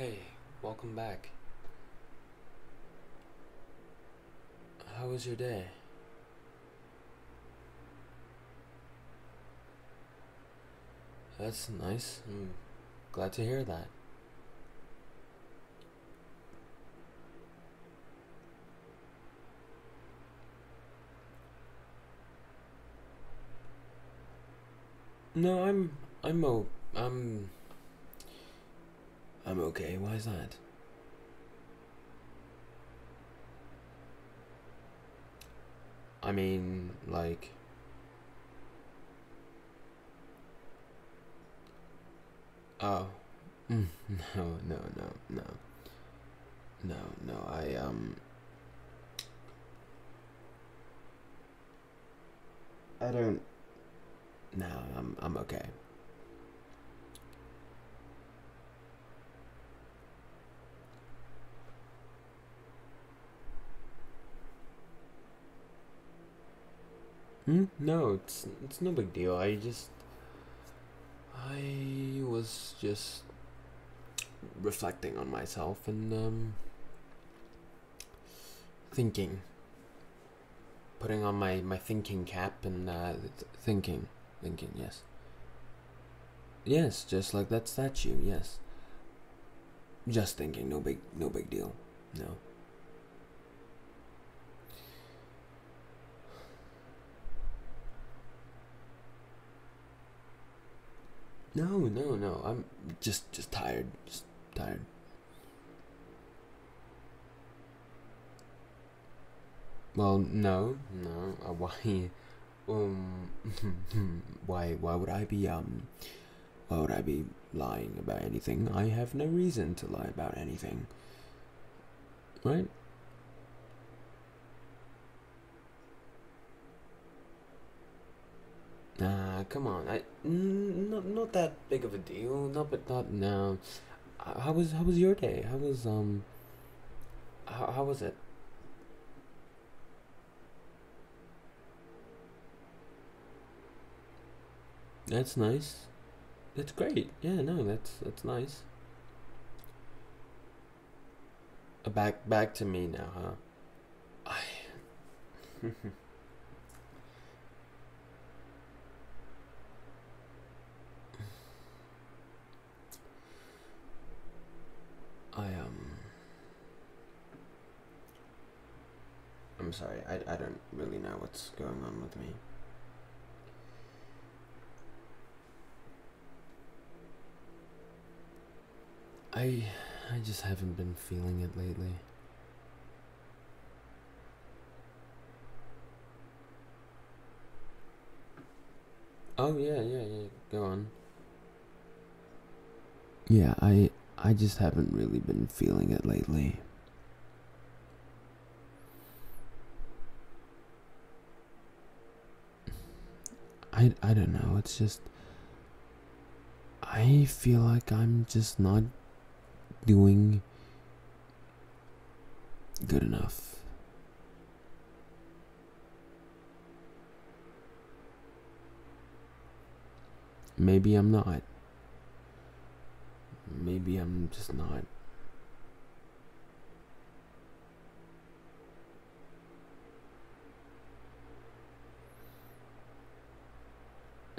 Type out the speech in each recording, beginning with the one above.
Hey, welcome back. How was your day? That's nice. I'm glad to hear that. No, I'm I'm o I'm I'm okay. Why is that? I mean, like oh, no, no, no, no, no, no. I um, I don't. No, I'm I'm okay. Hmm? No, it's it's no big deal. I just I was just reflecting on myself and um thinking putting on my my thinking cap and uh th- thinking thinking yes yes just like that statue yes just thinking no big no big deal no no no no. I'm just just tired. Just tired. Well no no. Uh, why um why why would i be um why would i be lying about anything? I have no reason to lie about anything. Right Ah, come on. I not not that big of a deal. Not but not no. Uh, How was how was your day? How was um how how was it? That's nice. That's great. Yeah, no, that's that's nice. Uh, back back to me now, huh? I um I'm sorry. I I don't really know what's going on with me. I I just haven't been feeling it lately. Oh yeah, yeah, yeah. Go on. Yeah, I I just haven't really been feeling it lately. I I don't know. It's just I feel like I'm just not doing good enough. Maybe I'm not. Maybe I'm just not.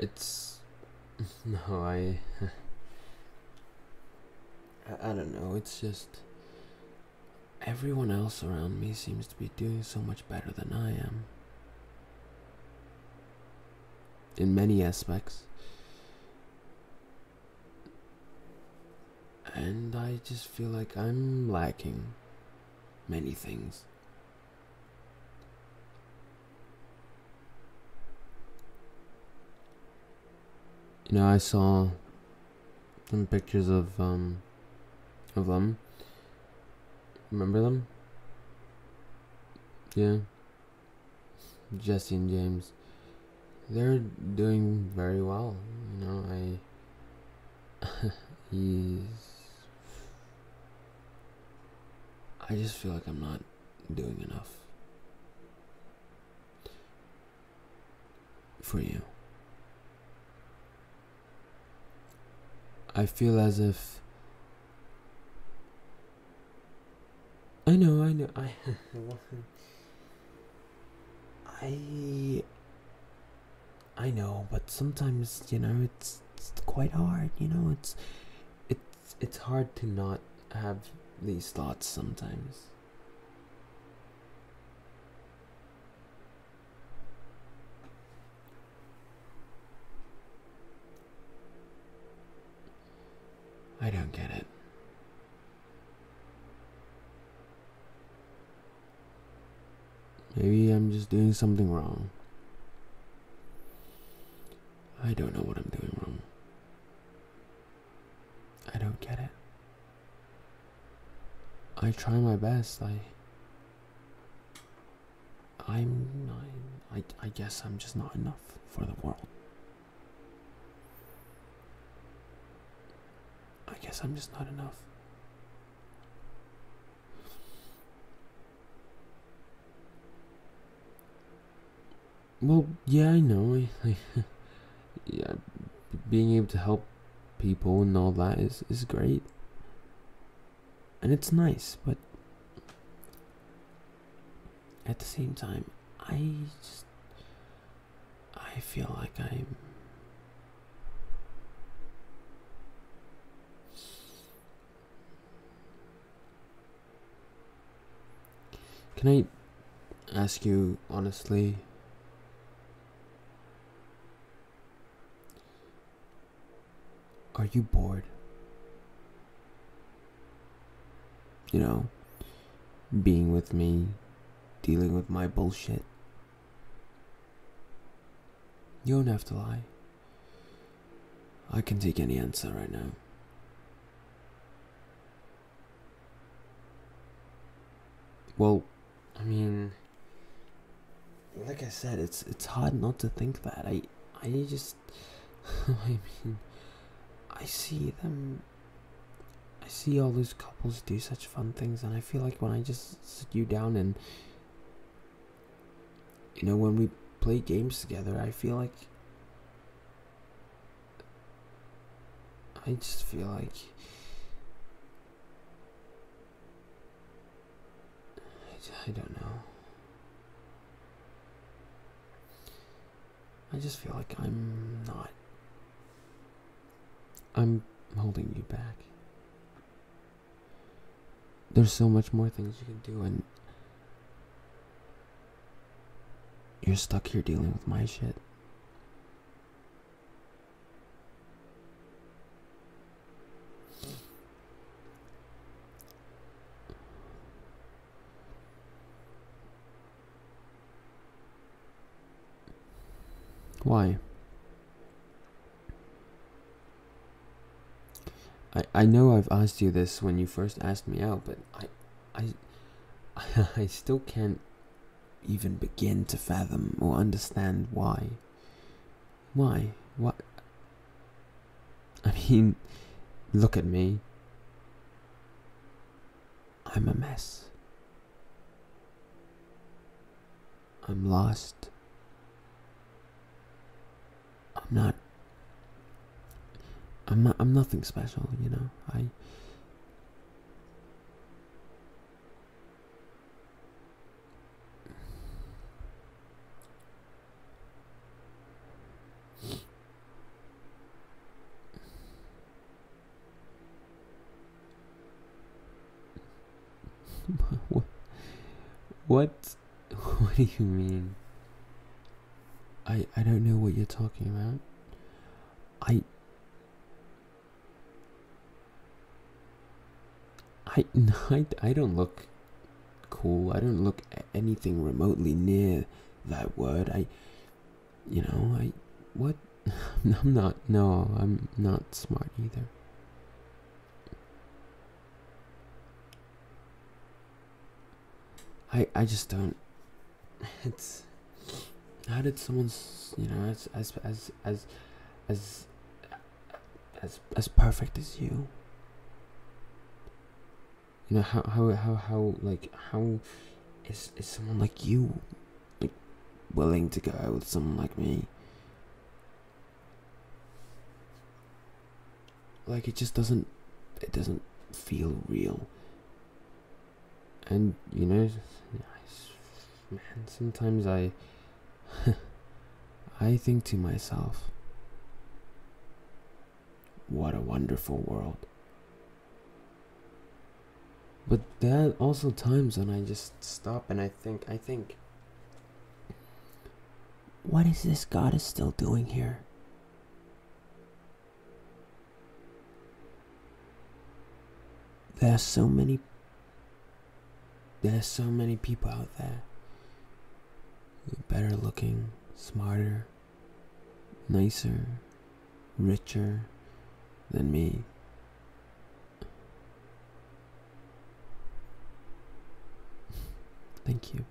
It's no, I I, don't know. It's just everyone else around me seems to be doing so much better than I am in many aspects. And I just feel like I'm lacking many things. You know, I saw some pictures of um of them. Remember them? Yeah. Jesse and James. They're doing very well. You know, I he's I just feel like I'm not doing enough for you. I feel as if. I know, I know, I. I. I know, but sometimes you know it's, it's quite hard. You know, it's it's it's hard to not have these thoughts sometimes. Don't get it. Maybe I'm just doing something wrong. I don't know what I'm doing wrong. I don't get it. I try my best. I. I'm. I, I, I guess I'm just not enough for the world. Guess I'm just not enough. Well, yeah, I know. Yeah, being able to help people and all that is is great, and it's nice. But at the same time, I just I feel like I'm. Can I ask you honestly? Are you bored? You know, being with me, dealing with my bullshit. You don't have to lie. I can take any answer right now. Well, I mean, like I said, it's it's hard not to think that. I I just I mean, I see them. I see all those couples do such fun things, and I feel like when I just sit you down and, you know, when we play games together, I feel like. I just feel like. I, don't know. I just feel like I'm not I'm holding you back. There's so much more things you can do, and you're stuck here dealing with my shit. Why? I, I know I've asked you this when you first asked me out, but I, I, I still can't even begin to fathom or understand why. Why? What? I mean, look at me. I'm a mess. I'm lost. Not I'm not, I'm nothing special, you know. I what what do you mean? I I don't know what you're talking about. I I, I, I don't look cool. I don't look anything remotely near that word. I, you know, I, what? I'm not, no, I'm not smart either. I, I just don't, it's, how did someone's, you know, as, as, as, as, as, as, as perfect as you, you know how how how how like how is is someone like you like willing to go out with someone like me? Like it just doesn't it doesn't feel real. And you know, man, sometimes I I think to myself, what a wonderful world. But there are also times when I just stop and I think, I think, what is this God is still doing here? There are so many, there are so many people out there better looking, smarter, nicer, richer than me. Thank you.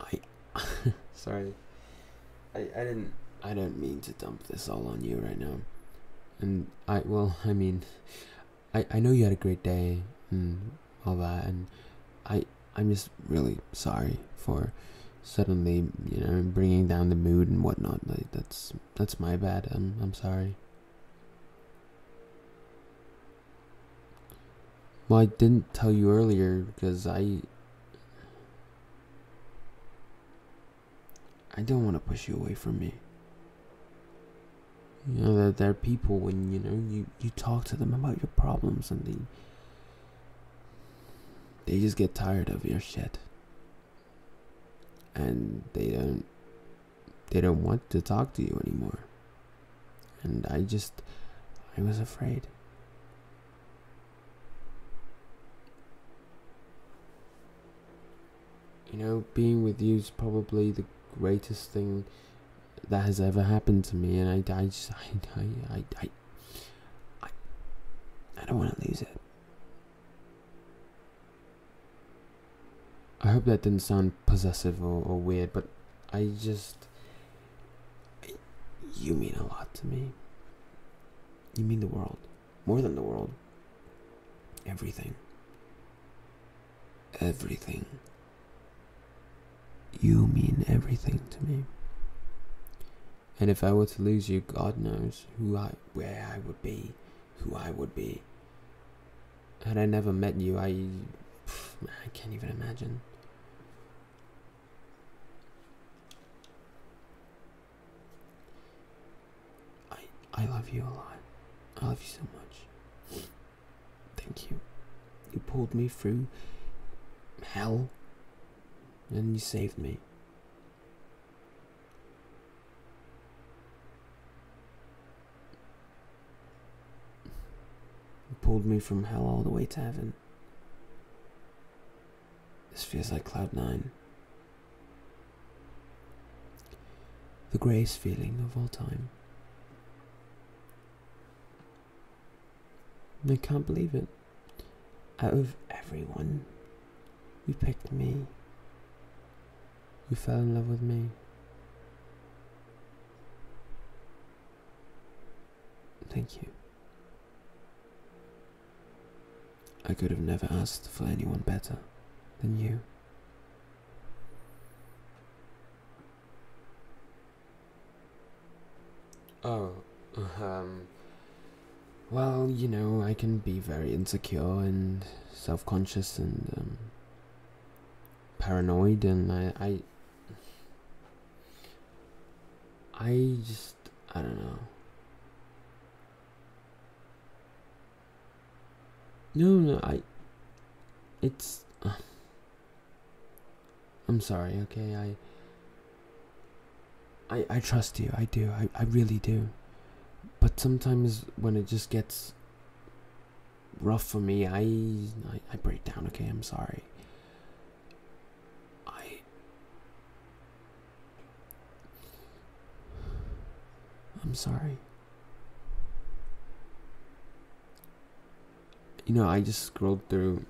I sorry. I I didn't I don't mean to dump this all on you right now. And I well, I mean I I know you had a great day and all that and I I'm just really sorry for suddenly, you know, bringing down the mood and whatnot. Like that's that's my bad. I'm I'm sorry. Well, I didn't tell you earlier because I I don't want to push you away from me. You know that there are people when you know you you talk to them about your problems and they they just get tired of your shit. And they don't they don't want to talk to you anymore. And i just i was afraid. You know being with you is probably the greatest thing that has ever happened to me and i, I just I, I, I, I, I, I don't want to lose it I hope that didn't sound possessive or, or weird, but I just. You mean a lot to me. You mean the world. More than the world. Everything. Everything. You mean everything to me. And if I were to lose you, God knows who I, where I would be, who I would be. Had I never met you, I, I can't even imagine. I love you a lot. I love you so much. Thank you. You pulled me through hell and you saved me. You pulled me from hell all the way to heaven. This feels like Cloud Nine. The greatest feeling of all time. I can't believe it. Out of everyone, you picked me. You fell in love with me. Thank you. I could have never asked for anyone better than you. Oh, um. Well, you know, I can be very insecure and self conscious and um, paranoid, and I, I. I just. I don't know. No, no, I. It's. Uh, I'm sorry, okay? I. I, I trust you, I do, I, I really do. But sometimes when it just gets rough for me, I, I, I break down. Okay, I'm sorry. I. I'm sorry. You know, I just scrolled through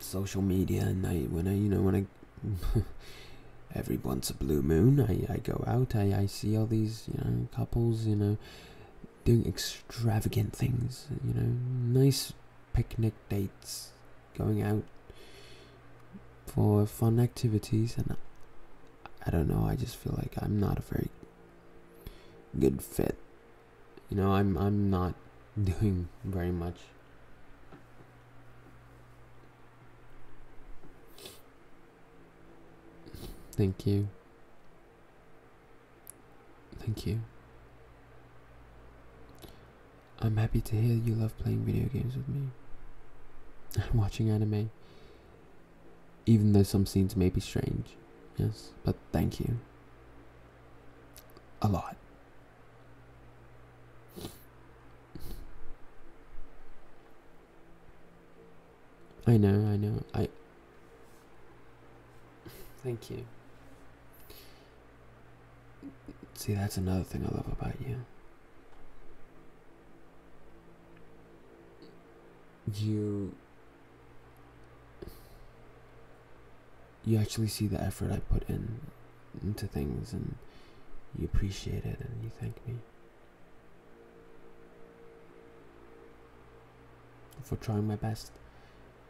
social media and I when I you know when I every once a blue moon I, I go out I, I see all these you know couples you know doing extravagant things you know nice picnic dates going out for fun activities and I don't know I just feel like I'm not a very good fit you know, I'm I'm not doing very much. Thank you. Thank you. I'm happy to hear you love playing video games with me and watching anime, even though some scenes may be strange. Yes, but thank you. A lot. I know, I know. I. Thank you. See, that's another thing I love about you. You. You actually see the effort I put in into things and you appreciate it and you thank me for trying my best,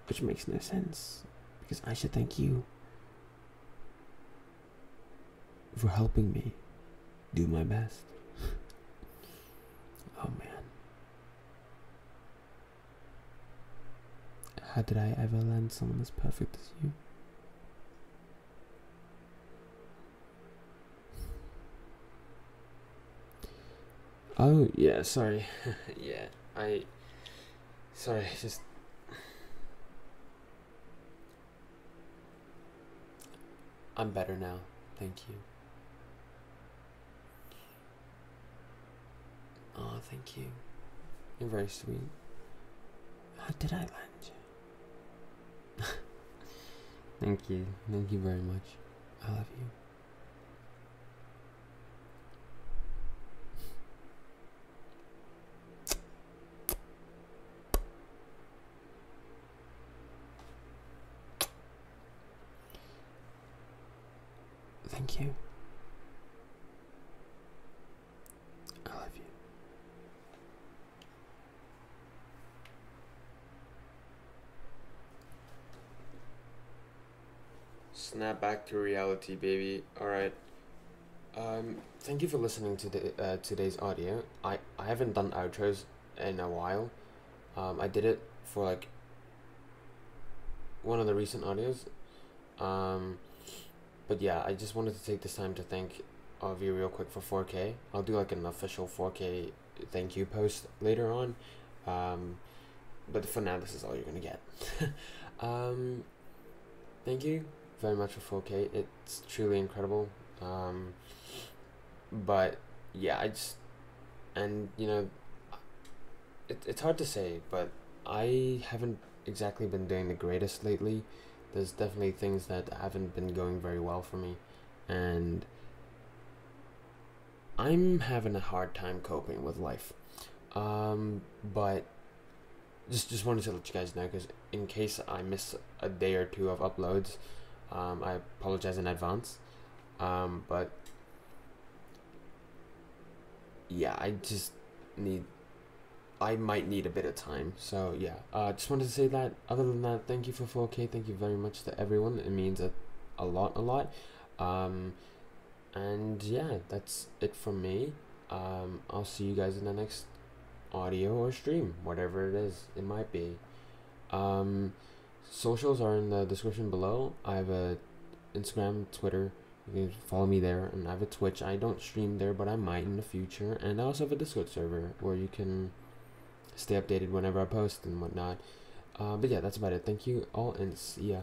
which makes no sense because I should thank you for helping me do my best. oh man. How did I ever land someone as perfect as you? Oh, yeah, sorry. yeah, I. Sorry, just. I'm better now. Thank you. Oh, thank you. You're very sweet. How did I land you? thank you. Thank you very much. I love you. Thank you. I love you. Snap back to reality, baby. All right. Um, thank you for listening to the uh, today's audio. I I haven't done outros in a while. Um, I did it for like one of the recent audios. Um, but yeah, I just wanted to take this time to thank of you real quick for 4K. I'll do like an official 4K thank you post later on. Um, but for now, this is all you're gonna get. um, thank you very much for 4K. It's truly incredible. Um, but yeah, I just and you know, it, it's hard to say, but I haven't exactly been doing the greatest lately there's definitely things that haven't been going very well for me and I'm having a hard time coping with life. Um, but just just wanted to let you guys know because in case I miss a day or two of uploads, um, I apologize in advance. Um, but yeah, I just need I might need a bit of time. So yeah, uh, just wanted to say that. Other than that, thank you for 4K. Thank you very much to everyone. It means a, a lot, a lot. Um, and yeah, that's it from me. Um, I'll see you guys in the next audio or stream, whatever it is. It might be. Um, socials are in the description below. I have a Instagram, Twitter. You can follow me there, and I have a Twitch. I don't stream there, but I might in the future. And I also have a Discord server where you can stay updated whenever I post and whatnot. Uh, but yeah, that's about it. Thank you all, and see ya.